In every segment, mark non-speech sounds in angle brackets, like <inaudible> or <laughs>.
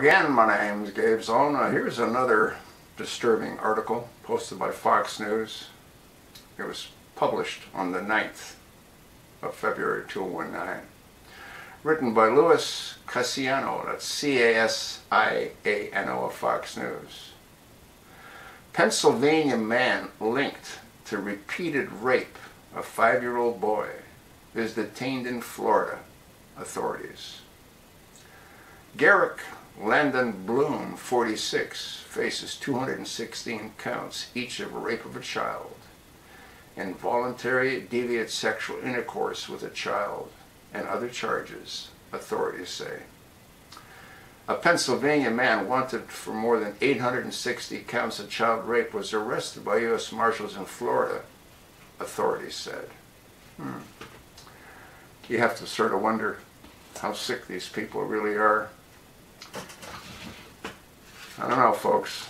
again, my name is Gabe Zolna. Here's another disturbing article posted by Fox News. It was published on the 9th of February 2019. Written by Louis Casiano, that's C-A-S-I-A-N-O of Fox News. Pennsylvania man linked to repeated rape of five-year-old boy is detained in Florida, authorities. Garrick Landon Broom, 46, faces 216 counts, each of rape of a child, involuntary deviant sexual intercourse with a child, and other charges, authorities say. A Pennsylvania man wanted for more than 860 counts of child rape was arrested by U.S. Marshals in Florida, authorities said. Hmm. You have to sort of wonder how sick these people really are. I don't know, folks.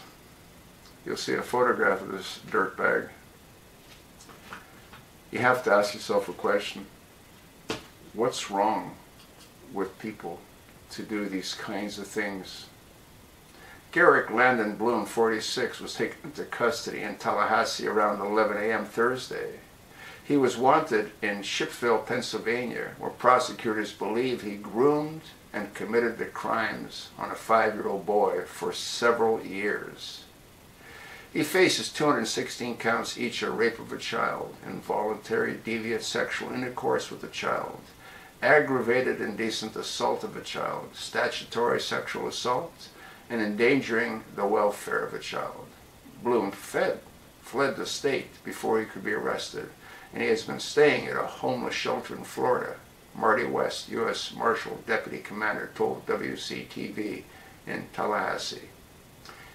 You'll see a photograph of this dirtbag. You have to ask yourself a question. What's wrong with people to do these kinds of things? Garrick Landon Broom, 46, was taken into custody in Tallahassee around 11 a.m. Thursday. He was wanted in Shippenville, Pennsylvania, where prosecutors believe he groomed and committed the crimes on a five-year-old boy for several years. He faces 216 counts each of rape of a child, involuntary deviant sexual intercourse with a child, aggravated indecent assault of a child, statutory sexual assault, and endangering the welfare of a child. Broom fled, fled the state before he could be arrested, and he has been staying at a homeless shelter in Florida Marty West, U.S. Marshal Deputy Commander, told WCTV in Tallahassee.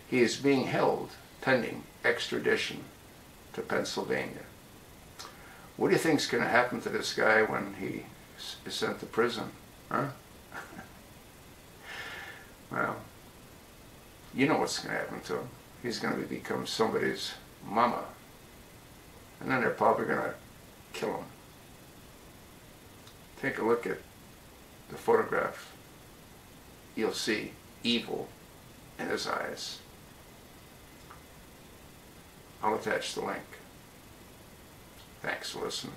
He is being held pending extradition to Pennsylvania. What do you think is going to happen to this guy when he is sent to prison? Huh? <laughs> well, you know what's going to happen to him. He's going to become somebody's mama. And then they're probably going to kill him take a look at the photograph, you'll see evil in his eyes. I'll attach the link. Thanks for listening.